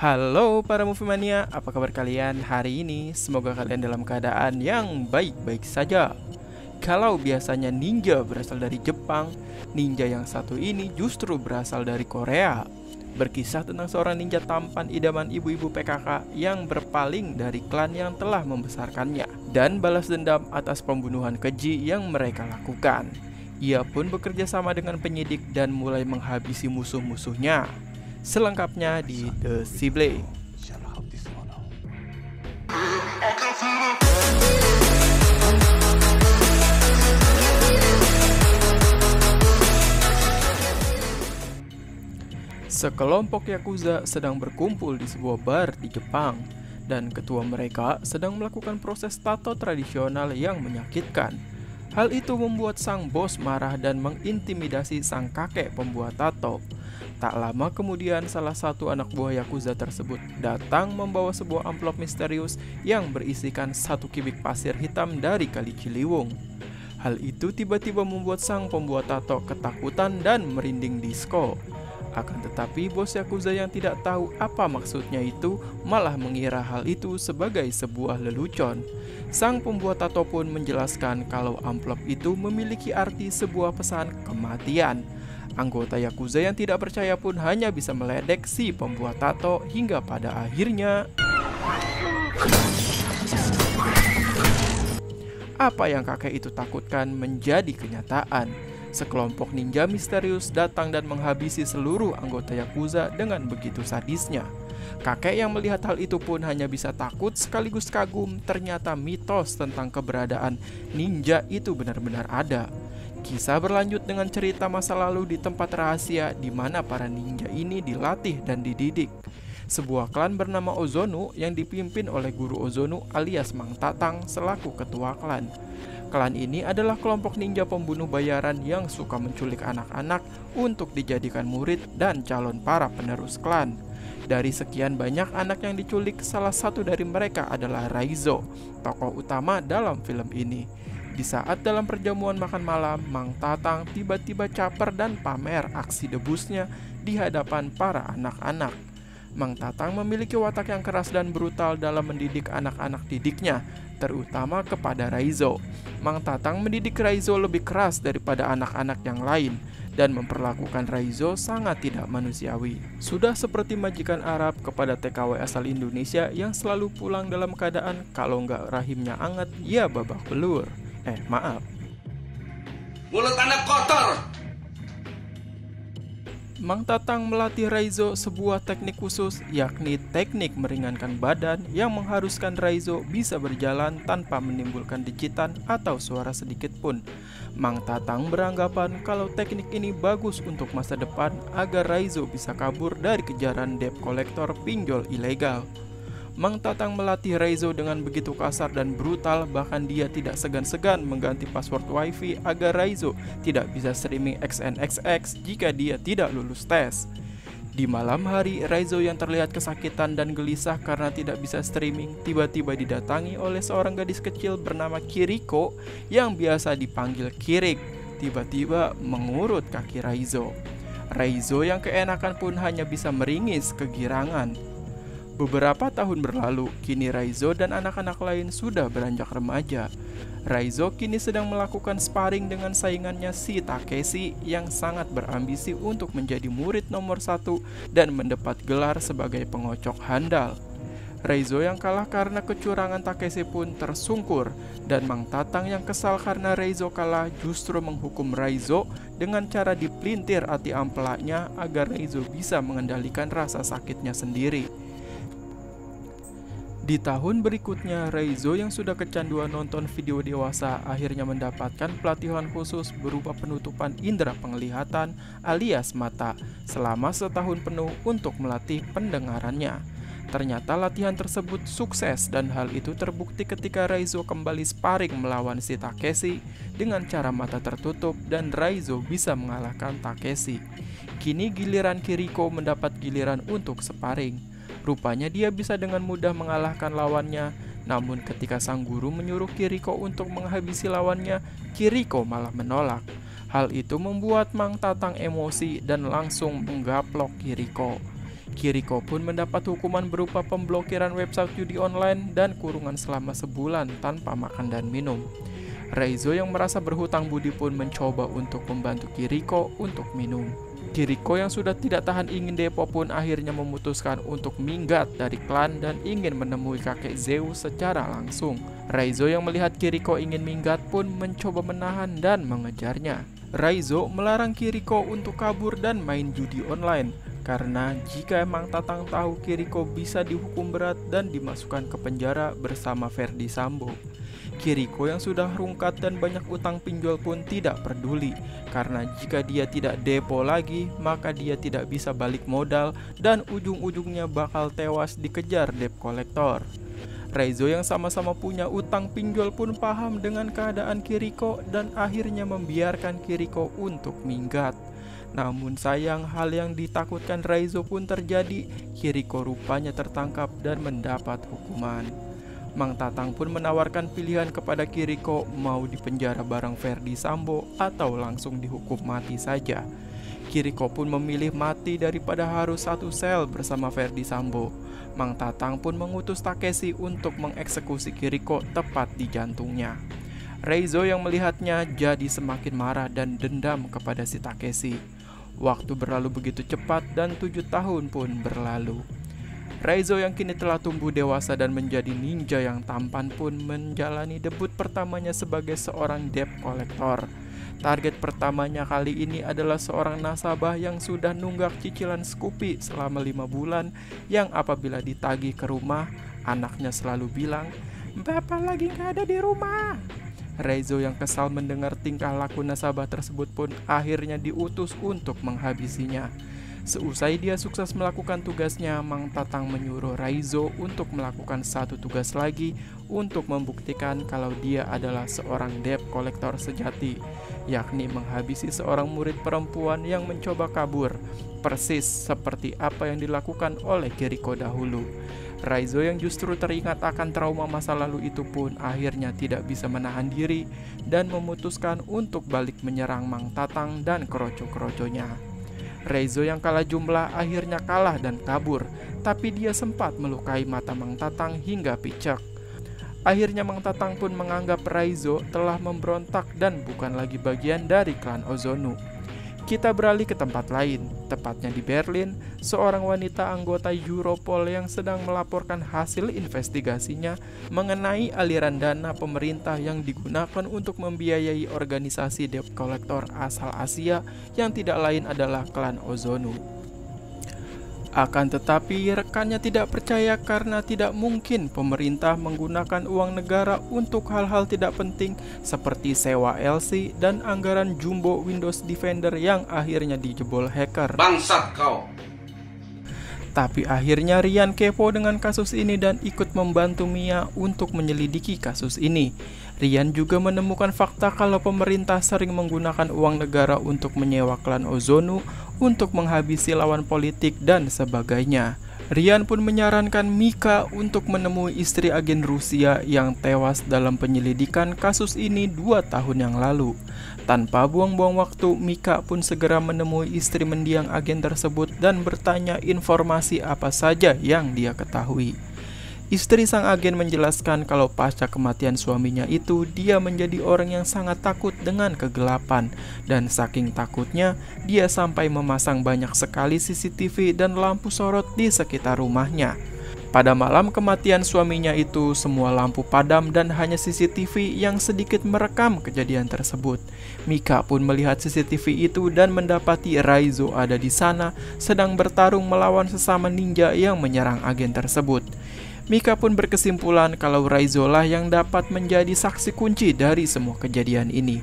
Halo para movie mania, apa kabar kalian hari ini? Semoga kalian dalam keadaan yang baik-baik saja. Kalau biasanya ninja berasal dari Jepang, ninja yang satu ini justru berasal dari Korea. Berkisah tentang seorang ninja tampan idaman ibu-ibu PKK yang berpaling dari klan yang telah membesarkannya dan balas dendam atas pembunuhan keji yang mereka lakukan. Ia pun bekerja sama dengan penyidik dan mulai menghabisi musuh-musuhnya. Selengkapnya di The Sibley. Sekelompok Yakuza sedang berkumpul di sebuah bar di Jepang dan ketua mereka sedang melakukan proses tato tradisional yang menyakitkan. Hal itu membuat sang bos marah dan mengintimidasi sang kakek pembuat tato. Tak lama kemudian salah satu anak buah Yakuza tersebut datang membawa sebuah amplop misterius yang berisikan satu kibik pasir hitam dari Kali Ciliwung. Hal itu tiba-tiba membuat sang pembuat tato ketakutan dan merinding disco. Akan tetapi bos Yakuza yang tidak tahu apa maksudnya itu malah mengira hal itu sebagai sebuah lelucon. Sang pembuat tato pun menjelaskan kalau amplop itu memiliki arti sebuah pesan kematian. Anggota Yakuza yang tidak percaya pun hanya bisa meledek si pembuat tato hingga pada akhirnya apa yang kakek itu takutkan menjadi kenyataan. Sekelompok ninja misterius datang dan menghabisi seluruh anggota Yakuza dengan begitu sadisnya. Kakek yang melihat hal itu pun hanya bisa takut sekaligus kagum ternyata mitos tentang keberadaan ninja itu benar-benar ada. Kisah berlanjut dengan cerita masa lalu di tempat rahasia di mana para ninja ini dilatih dan dididik. Sebuah klan bernama Ozonu yang dipimpin oleh guru Ozonu alias Mang Tatang selaku ketua klan. Klan ini adalah kelompok ninja pembunuh bayaran yang suka menculik anak-anak untuk dijadikan murid dan calon para penerus klan. Dari sekian banyak anak yang diculik, salah satu dari mereka adalah Raizo, tokoh utama dalam film ini. Di saat dalam perjamuan makan malam, Mang Tatang tiba-tiba caper dan pamer aksi debusnya di hadapan para anak-anak. Mang Tatang memiliki watak yang keras dan brutal dalam mendidik anak-anak didiknya, terutama kepada Raizo. Mang Tatang mendidik Raizo lebih keras daripada anak-anak yang lain dan memperlakukan Raizo sangat tidak manusiawi. Sudah seperti majikan Arab kepada TKW asal Indonesia yang selalu pulang dalam keadaan kalau nggak rahimnya anget, ya babak belur. Eh, maaf. Mulut Anda kotor. Mang Tatang melatih Raizo sebuah teknik khusus, yakni teknik meringankan badan yang mengharuskan Raizo bisa berjalan tanpa menimbulkan digitan atau suara sedikit pun. Mang Tatang beranggapan kalau teknik ini bagus untuk masa depan agar Raizo bisa kabur dari kejaran debt kolektor pinjol ilegal. Mang Tatang melatih Reizo dengan begitu kasar dan brutal bahkan dia tidak segan-segan mengganti password wifi agar Reizo tidak bisa streaming XNXX jika dia tidak lulus tes. Di malam hari, Raizo yang terlihat kesakitan dan gelisah karena tidak bisa streaming tiba-tiba didatangi oleh seorang gadis kecil bernama Kiriko yang biasa dipanggil Kirik. Tiba-tiba mengurut kaki Raizo. Raizo yang keenakan pun hanya bisa meringis kegirangan. Beberapa tahun berlalu, kini Raizo dan anak-anak lain sudah beranjak remaja. Raizo kini sedang melakukan sparring dengan saingannya si Takeshi yang sangat berambisi untuk menjadi murid nomor satu dan mendapat gelar sebagai pengocok handal. Raizo yang kalah karena kecurangan Takeshi pun tersungkur dan Mang Tatang yang kesal karena Raizo kalah justru menghukum Raizo dengan cara dipelintir hati ampelaknya agar Raizo bisa mengendalikan rasa sakitnya sendiri. Di tahun berikutnya, Reizo yang sudah kecanduan nonton video dewasa akhirnya mendapatkan pelatihan khusus berupa penutupan indera penglihatan alias mata selama setahun penuh untuk melatih pendengarannya. Ternyata latihan tersebut sukses dan hal itu terbukti ketika Raizo kembali sparring melawan si Takeshi dengan cara mata tertutup dan Raizo bisa mengalahkan Takeshi. Kini giliran Kiriko mendapat giliran untuk sparring. Rupanya dia bisa dengan mudah mengalahkan lawannya, namun ketika sang guru menyuruh Kiriko untuk menghabisi lawannya, Kiriko malah menolak. Hal itu membuat Mang Tatang emosi dan langsung menggaplok Kiriko. Kiriko pun mendapat hukuman berupa pemblokiran website judi online dan kurungan selama sebulan tanpa makan dan minum. Reizo yang merasa berhutang budi pun mencoba untuk membantu Kiriko untuk minum. Kiriko yang sudah tidak tahan ingin depo pun akhirnya memutuskan untuk minggat dari klan dan ingin menemui kakek Zeus secara langsung. Raizo yang melihat Kiriko ingin minggat pun mencoba menahan dan mengejarnya. Raizo melarang Kiriko untuk kabur dan main judi online karena jika emang Tatang tahu Kiriko bisa dihukum berat dan dimasukkan ke penjara bersama Ferdi Sambo. Kiriko yang sudah rungkat dan banyak utang pinjol pun tidak peduli karena jika dia tidak depo lagi maka dia tidak bisa balik modal dan ujung-ujungnya bakal tewas dikejar debt kolektor. Reizo yang sama-sama punya utang pinjol pun paham dengan keadaan Kiriko dan akhirnya membiarkan Kiriko untuk minggat. Namun sayang hal yang ditakutkan Reizo pun terjadi, Kiriko rupanya tertangkap dan mendapat hukuman. Mang Tatang pun menawarkan pilihan kepada Kiriko mau dipenjara bareng Ferdi Sambo atau langsung dihukum mati saja. Kiriko pun memilih mati daripada harus satu sel bersama Ferdi Sambo. Mang Tatang pun mengutus Takeshi untuk mengeksekusi Kiriko tepat di jantungnya. Reizo yang melihatnya jadi semakin marah dan dendam kepada si Takeshi. Waktu berlalu begitu cepat dan tujuh tahun pun berlalu. Raizo yang kini telah tumbuh dewasa dan menjadi ninja yang tampan pun menjalani debut pertamanya sebagai seorang debt collector. Target pertamanya kali ini adalah seorang nasabah yang sudah nunggak cicilan Scoopy selama lima bulan yang apabila ditagih ke rumah, anaknya selalu bilang, Bapak lagi nggak ada di rumah. Reizo yang kesal mendengar tingkah laku nasabah tersebut pun akhirnya diutus untuk menghabisinya. Seusai dia sukses melakukan tugasnya, Mang Tatang menyuruh Raizo untuk melakukan satu tugas lagi untuk membuktikan kalau dia adalah seorang debt kolektor sejati, yakni menghabisi seorang murid perempuan yang mencoba kabur, persis seperti apa yang dilakukan oleh Kiriko dahulu. Raizo yang justru teringat akan trauma masa lalu itu pun akhirnya tidak bisa menahan diri dan memutuskan untuk balik menyerang Mang Tatang dan kroco-kroconya. Reizo yang kalah jumlah akhirnya kalah dan kabur, tapi dia sempat melukai mata Mang Tatang hingga picek. Akhirnya Mang Tatang pun menganggap Raizo telah memberontak dan bukan lagi bagian dari klan Ozonu. Kita beralih ke tempat lain, tepatnya di Berlin, seorang wanita anggota Europol yang sedang melaporkan hasil investigasinya mengenai aliran dana pemerintah yang digunakan untuk membiayai organisasi debt collector asal Asia yang tidak lain adalah klan Ozonu. Akan tetapi, rekannya tidak percaya karena tidak mungkin pemerintah menggunakan uang negara untuk hal-hal tidak penting seperti sewa LC dan anggaran jumbo Windows Defender yang akhirnya dijebol hacker. Bangsat kau! Tapi akhirnya Rian kepo dengan kasus ini dan ikut membantu Mia untuk menyelidiki kasus ini. Rian juga menemukan fakta kalau pemerintah sering menggunakan uang negara untuk menyewa klan Ozonu untuk menghabisi lawan politik dan sebagainya. Rian pun menyarankan Mika untuk menemui istri agen Rusia yang tewas dalam penyelidikan kasus ini dua tahun yang lalu. Tanpa buang-buang waktu, Mika pun segera menemui istri mendiang agen tersebut dan bertanya informasi apa saja yang dia ketahui. Istri sang agen menjelaskan kalau pasca kematian suaminya itu dia menjadi orang yang sangat takut dengan kegelapan dan saking takutnya dia sampai memasang banyak sekali CCTV dan lampu sorot di sekitar rumahnya. Pada malam kematian suaminya itu, semua lampu padam dan hanya CCTV yang sedikit merekam kejadian tersebut. Mika pun melihat CCTV itu dan mendapati Raizo ada di sana sedang bertarung melawan sesama ninja yang menyerang agen tersebut. Mika pun berkesimpulan kalau Raizo lah yang dapat menjadi saksi kunci dari semua kejadian ini.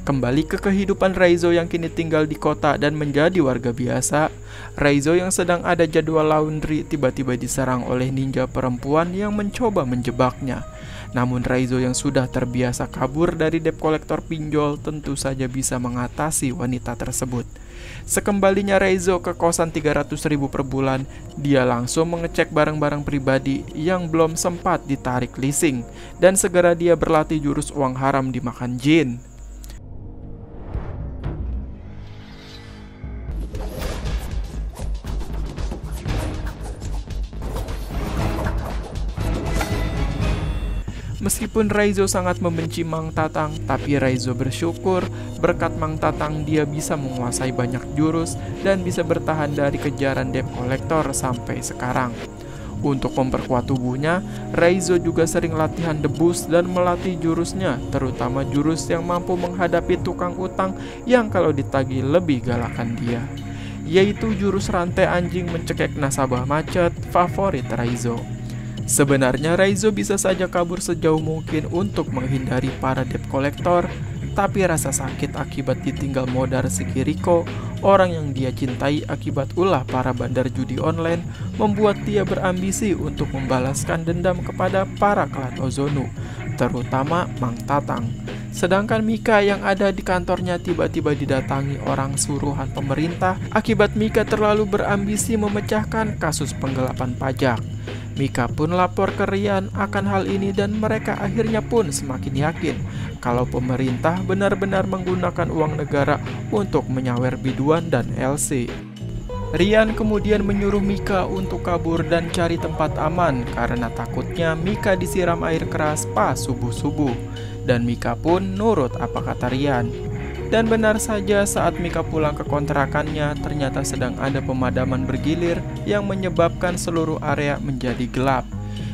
Kembali ke kehidupan Raizo yang kini tinggal di kota dan menjadi warga biasa, Raizo yang sedang ada jadwal laundry tiba-tiba diserang oleh ninja perempuan yang mencoba menjebaknya. Namun Raizo yang sudah terbiasa kabur dari debt kolektor pinjol tentu saja bisa mengatasi wanita tersebut. Sekembalinya Raizo ke kosan 300 ribu per bulan, dia langsung mengecek barang-barang pribadi yang belum sempat ditarik leasing dan segera dia berlatih jurus uang haram dimakan jin. Meskipun Raizo sangat membenci Mang Tatang, tapi Raizo bersyukur berkat Mang Tatang dia bisa menguasai banyak jurus dan bisa bertahan dari kejaran debt collector sampai sekarang. Untuk memperkuat tubuhnya, Raizo juga sering latihan debus dan melatih jurusnya, terutama jurus yang mampu menghadapi tukang utang yang kalau ditagih lebih galakan dia yaitu jurus rantai anjing mencekek nasabah macet favorit Raizo. Sebenarnya Raizo bisa saja kabur sejauh mungkin untuk menghindari para debt collector, tapi rasa sakit akibat ditinggal modar si Kiriko, orang yang dia cintai akibat ulah para bandar judi online, membuat dia berambisi untuk membalaskan dendam kepada para klan Ozonu, terutama Mang Tatang. Sedangkan Mika yang ada di kantornya tiba-tiba didatangi orang suruhan pemerintah akibat Mika terlalu berambisi memecahkan kasus penggelapan pajak. Mika pun lapor ke Rian akan hal ini dan mereka akhirnya pun semakin yakin kalau pemerintah benar-benar menggunakan uang negara untuk menyawer biduan dan LC. Rian kemudian menyuruh Mika untuk kabur dan cari tempat aman karena takutnya Mika disiram air keras pas subuh-subuh. Dan Mika pun nurut apa kata Rian. Dan benar saja saat Mika pulang ke kontrakannya ternyata sedang ada pemadaman bergilir yang menyebabkan seluruh area menjadi gelap.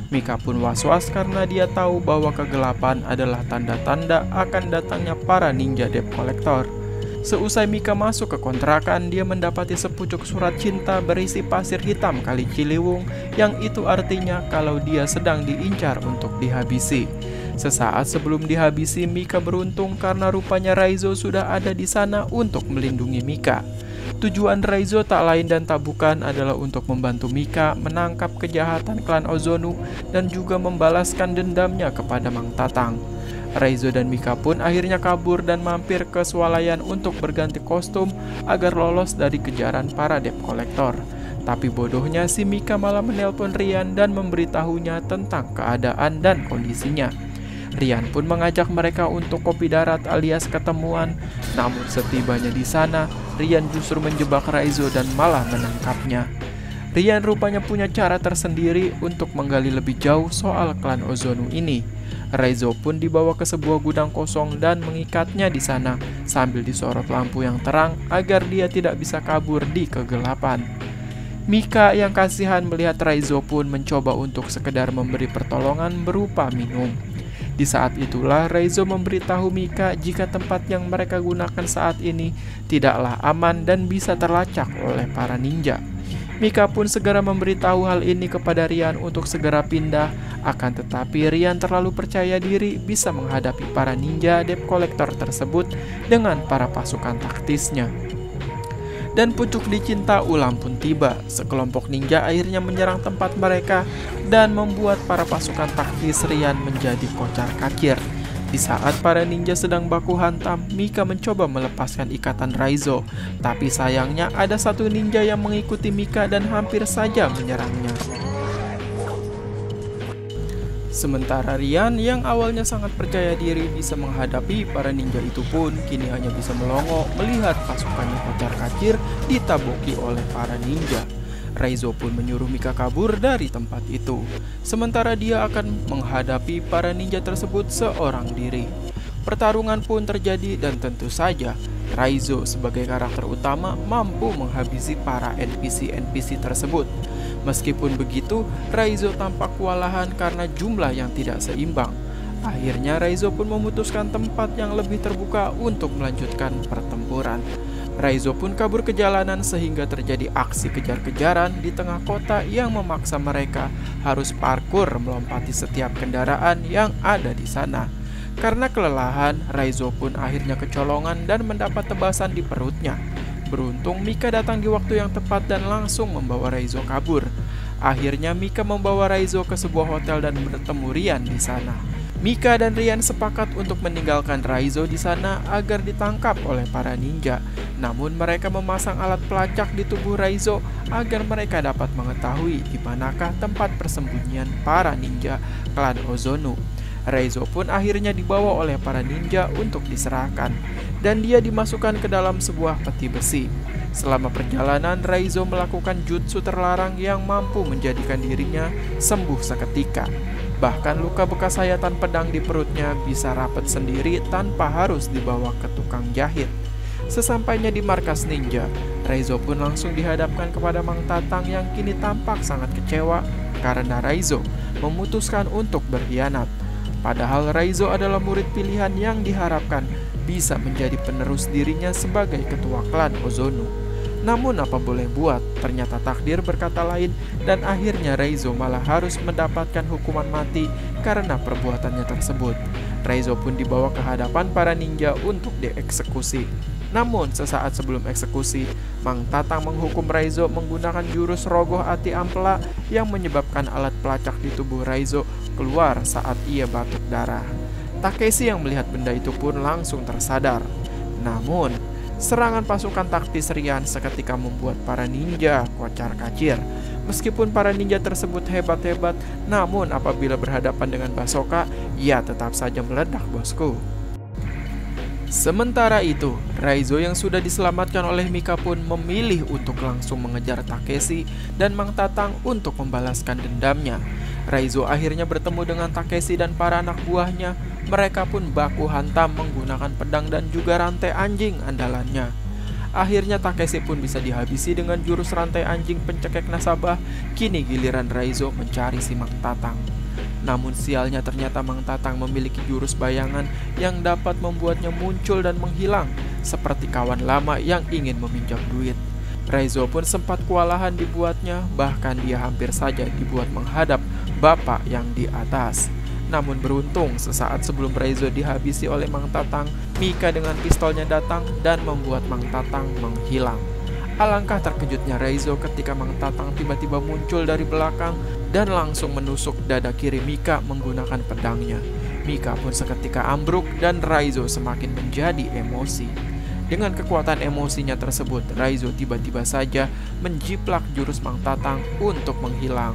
Mika pun was-was karena dia tahu bahwa kegelapan adalah tanda-tanda akan datangnya para ninja debt collector. Seusai Mika masuk ke kontrakan, dia mendapati sepucuk surat cinta berisi pasir hitam kali Ciliwung yang itu artinya kalau dia sedang diincar untuk dihabisi. Sesaat sebelum dihabisi, Mika beruntung karena rupanya Raizo sudah ada di sana untuk melindungi Mika. Tujuan Raizo tak lain dan tak bukan adalah untuk membantu Mika menangkap kejahatan klan Ozonu dan juga membalaskan dendamnya kepada Mang Tatang. Raizo dan Mika pun akhirnya kabur dan mampir ke swalayan untuk berganti kostum agar lolos dari kejaran para debt collector. Tapi bodohnya si Mika malah menelpon Rian dan memberitahunya tentang keadaan dan kondisinya. Rian pun mengajak mereka untuk kopi darat alias ketemuan. Namun setibanya di sana, Rian justru menjebak Raizo dan malah menangkapnya. Rian rupanya punya cara tersendiri untuk menggali lebih jauh soal klan Ozonu ini. Raizo pun dibawa ke sebuah gudang kosong dan mengikatnya di sana sambil disorot lampu yang terang agar dia tidak bisa kabur di kegelapan. Mika yang kasihan melihat Raizo pun mencoba untuk sekedar memberi pertolongan berupa minum. Di saat itulah Raizo memberitahu Mika jika tempat yang mereka gunakan saat ini tidaklah aman dan bisa terlacak oleh para ninja. Mika pun segera memberitahu hal ini kepada Rian untuk segera pindah, akan tetapi Rian terlalu percaya diri bisa menghadapi para ninja debt collector tersebut dengan para pasukan taktisnya. Dan pucuk dicinta ulang pun tiba. Sekelompok ninja akhirnya menyerang tempat mereka dan membuat para pasukan taktis Rian menjadi kocar kacir. Di saat para ninja sedang baku hantam, Mika mencoba melepaskan ikatan Raizo. Tapi sayangnya ada satu ninja yang mengikuti Mika dan hampir saja menyerangnya. Sementara Rian yang awalnya sangat percaya diri bisa menghadapi para ninja itu pun kini hanya bisa melongo melihat pasukannya kocar kacir ditaboki oleh para ninja. Raizo pun menyuruh Mika kabur dari tempat itu. Sementara dia akan menghadapi para ninja tersebut seorang diri. Pertarungan pun terjadi dan tentu saja Raizo sebagai karakter utama mampu menghabisi para NPC-NPC tersebut. Meskipun begitu, Raizo tampak kewalahan karena jumlah yang tidak seimbang. Akhirnya Raizo pun memutuskan tempat yang lebih terbuka untuk melanjutkan pertempuran. Raizo pun kabur ke jalanan sehingga terjadi aksi kejar-kejaran di tengah kota yang memaksa mereka harus parkur melompati setiap kendaraan yang ada di sana. Karena kelelahan, Raizo pun akhirnya kecolongan dan mendapat tebasan di perutnya. Beruntung Mika datang di waktu yang tepat dan langsung membawa Raizo kabur. Akhirnya Mika membawa Raizo ke sebuah hotel dan bertemu Rian di sana. Mika dan Rian sepakat untuk meninggalkan Raizo di sana agar ditangkap oleh para ninja. Namun mereka memasang alat pelacak di tubuh Raizo agar mereka dapat mengetahui di manakah tempat persembunyian para ninja klan Ozono. Raizo pun akhirnya dibawa oleh para ninja untuk diserahkan dan dia dimasukkan ke dalam sebuah peti besi. Selama perjalanan, Raizo melakukan jutsu terlarang yang mampu menjadikan dirinya sembuh seketika. Bahkan luka bekas sayatan pedang di perutnya bisa rapat sendiri tanpa harus dibawa ke tukang jahit. Sesampainya di markas ninja, Raizo pun langsung dihadapkan kepada Mang Tatang yang kini tampak sangat kecewa karena Raizo memutuskan untuk berkhianat. Padahal Raizo adalah murid pilihan yang diharapkan bisa menjadi penerus dirinya sebagai ketua klan Ozono. Namun apa boleh buat, ternyata takdir berkata lain dan akhirnya Raizo malah harus mendapatkan hukuman mati karena perbuatannya tersebut. Raizo pun dibawa ke hadapan para ninja untuk dieksekusi. Namun, sesaat sebelum eksekusi, Mang Tatang menghukum Raizo menggunakan jurus rogoh ati ampela yang menyebabkan alat pelacak di tubuh Raizo keluar saat ia batuk darah. Takeshi yang melihat benda itu pun langsung tersadar. Namun, serangan pasukan taktis Rian seketika membuat para ninja kocar kacir. Meskipun para ninja tersebut hebat-hebat, namun apabila berhadapan dengan Basoka, ia tetap saja meledak bosku. Sementara itu, Raizo yang sudah diselamatkan oleh Mika pun memilih untuk langsung mengejar Takeshi dan Mang Tatang untuk membalaskan dendamnya. Raizo akhirnya bertemu dengan Takeshi dan para anak buahnya. Mereka pun baku hantam menggunakan pedang dan juga rantai anjing andalannya. Akhirnya Takeshi pun bisa dihabisi dengan jurus rantai anjing pencekek nasabah. Kini giliran Raizo mencari si Mang Tatang. Namun sialnya ternyata Mang Tatang memiliki jurus bayangan yang dapat membuatnya muncul dan menghilang, seperti kawan lama yang ingin meminjam duit. Raizo pun sempat kewalahan dibuatnya, bahkan dia hampir saja dibuat menghadap bapak yang di atas. Namun beruntung sesaat sebelum Raizo dihabisi oleh Mang Tatang, Mika dengan pistolnya datang dan membuat Mang Tatang menghilang. Alangkah terkejutnya Raizo ketika Mang Tatang tiba-tiba muncul dari belakang dan langsung menusuk dada kiri Mika menggunakan pedangnya. Mika pun seketika ambruk dan Raizo semakin menjadi emosi. Dengan kekuatan emosinya tersebut, Raizo tiba-tiba saja menjiplak jurus Mang Tatang untuk menghilang.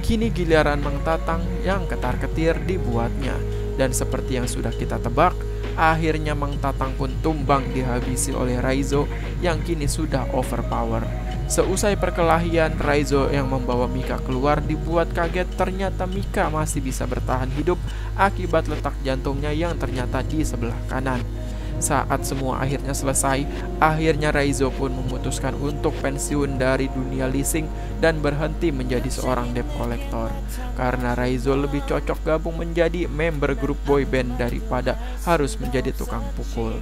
Kini giliran Mang Tatang yang ketar-ketir dibuatnya. Dan seperti yang sudah kita tebak, akhirnya Mang Tatang pun tumbang dihabisi oleh Raizo yang kini sudah overpower. Seusai perkelahian, Raizo yang membawa Mika keluar dibuat kaget ternyata Mika masih bisa bertahan hidup akibat letak jantungnya yang ternyata di sebelah kanan. Saat semua akhirnya selesai, akhirnya Raizo pun memutuskan untuk pensiun dari dunia leasing dan berhenti menjadi seorang debt collector. Karena Raizo lebih cocok gabung menjadi member grup boy band daripada harus menjadi tukang pukul.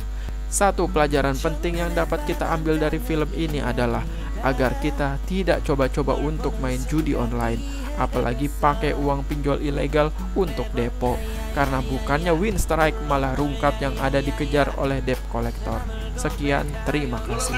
Satu pelajaran penting yang dapat kita ambil dari film ini adalah agar kita tidak coba-coba untuk main judi online, apalagi pakai uang pinjol ilegal untuk depo, karena bukannya win strike malah rungkap yang ada dikejar oleh debt collector. Sekian, terima kasih.